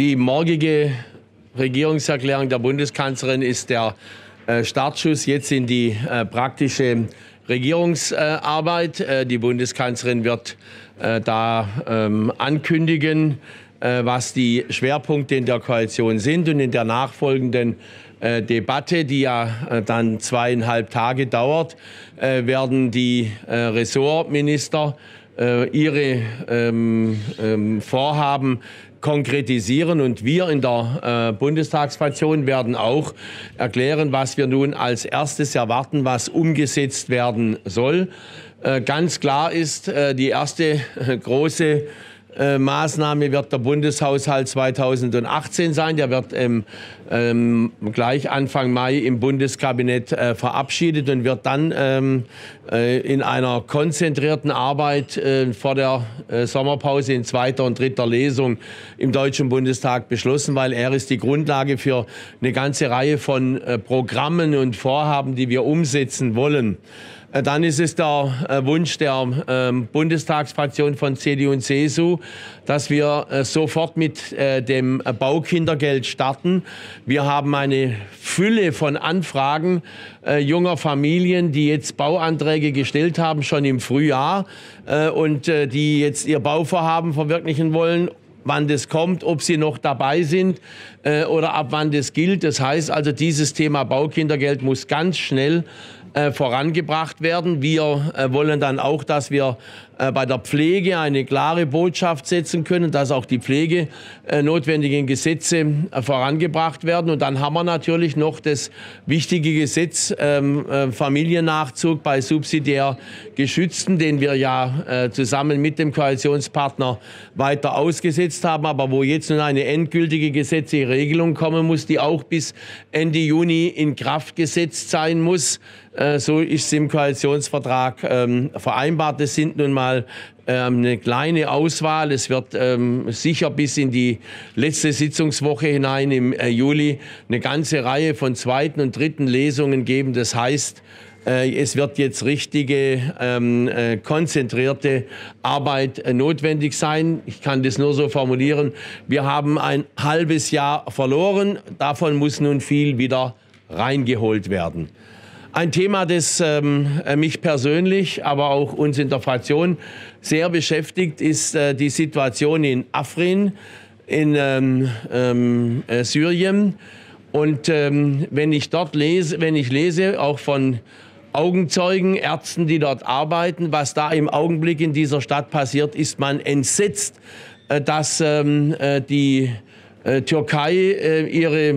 Die morgige Regierungserklärung der Bundeskanzlerin ist der äh, Startschuss jetzt in die äh, praktische Regierungsarbeit. Äh, die Bundeskanzlerin wird da ähm, ankündigen, was die Schwerpunkte in der Koalition sind und in der nachfolgenden Debatte, die ja dann zweieinhalb Tage dauert, werden die Ressortminister ihre ähm, ähm, Vorhaben konkretisieren. Und wir in der äh, Bundestagsfraktion werden auch erklären, was wir nun als erstes erwarten, was umgesetzt werden soll. Äh, ganz klar ist, äh, die erste äh, große äh, Maßnahme wird der Bundeshaushalt 2018 sein. Der wird ähm, ähm, gleich Anfang Mai im Bundeskabinett äh, verabschiedet und wird dann ähm, äh, in einer konzentrierten Arbeit äh, vor der äh, Sommerpause in zweiter und dritter Lesung im Deutschen Bundestag beschlossen, weil er ist die Grundlage für eine ganze Reihe von äh, Programmen und Vorhaben, die wir umsetzen wollen. Dann ist es der Wunsch der ähm, Bundestagsfraktion von CDU und CSU, dass wir äh, sofort mit dem Baukindergeld starten. Wir haben eine Fülle von Anfragen junger Familien, die jetzt Bauanträge gestellt haben, schon im Frühjahr und die jetzt ihr Bauvorhaben verwirklichen wollen wann das kommt, ob sie noch dabei sind äh, oder ab wann das gilt. Das heißt also, dieses Thema Baukindergeld muss ganz schnell äh, vorangebracht werden. Wir äh, wollen dann auch, dass wir äh, bei der Pflege eine klare Botschaft setzen können, dass auch die Pflege äh, notwendigen Gesetze äh, vorangebracht werden. Und dann haben wir natürlich noch das wichtige Gesetz ähm, äh, Familiennachzug bei subsidiär Geschützten, den wir ja zusammen mit dem Koalitionspartner weiter ausgesetzt haben, aber wo jetzt nun eine endgültige gesetzliche Regelung kommen muss, die auch bis Ende Juni in Kraft gesetzt sein muss. So ist es im Koalitionsvertrag ähm, vereinbart. Das sind nun mal ähm, eine kleine Auswahl. Es wird ähm, sicher bis in die letzte Sitzungswoche hinein im äh, Juli eine ganze Reihe von zweiten und dritten Lesungen geben. Das heißt, äh, es wird jetzt richtige, ähm, äh, konzentrierte Arbeit äh, notwendig sein. Ich kann das nur so formulieren. Wir haben ein halbes Jahr verloren. Davon muss nun viel wieder reingeholt werden. Ein Thema, das ähm, mich persönlich, aber auch uns in der Fraktion sehr beschäftigt, ist äh, die Situation in Afrin in ähm, ähm, äh, Syrien. Und ähm, wenn ich dort lese, wenn ich lese, auch von Augenzeugen, Ärzten, die dort arbeiten, was da im Augenblick in dieser Stadt passiert, ist man entsetzt, äh, dass ähm, äh, die äh, Türkei äh, ihre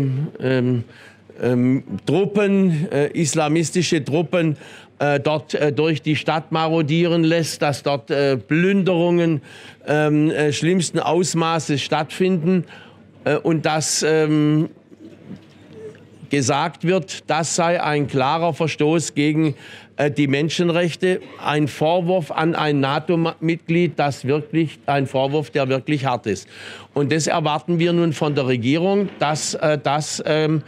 ähm, Truppen, äh, islamistische Truppen äh, dort äh, durch die Stadt marodieren lässt, dass dort äh, Plünderungen ähm, äh, schlimmsten Ausmaßes stattfinden äh, und dass ähm, gesagt wird, das sei ein klarer Verstoß gegen die Menschenrechte, ein Vorwurf an ein NATO-Mitglied, das wirklich ein Vorwurf, der wirklich hart ist. Und das erwarten wir nun von der Regierung, dass das ähm,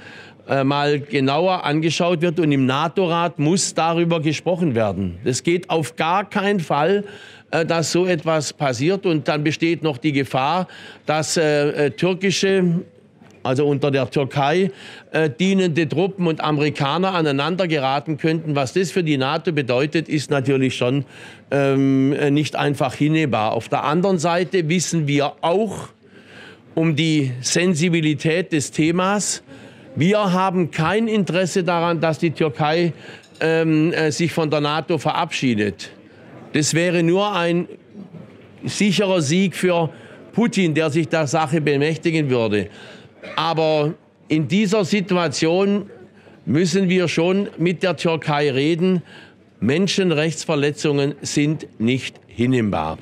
äh, mal genauer angeschaut wird und im NATO-Rat muss darüber gesprochen werden. Es geht auf gar keinen Fall, äh, dass so etwas passiert und dann besteht noch die Gefahr, dass äh, türkische also unter der Türkei dienende Truppen und Amerikaner aneinander geraten könnten. Was das für die NATO bedeutet, ist natürlich schon ähm, nicht einfach hinnehmbar. Auf der anderen Seite wissen wir auch um die Sensibilität des Themas. Wir haben kein Interesse daran, dass die Türkei ähm, äh, sich von der NATO verabschiedet. Das wäre nur ein sicherer Sieg für Putin, der sich der Sache bemächtigen würde. Aber in dieser Situation müssen wir schon mit der Türkei reden. Menschenrechtsverletzungen sind nicht hinnehmbar.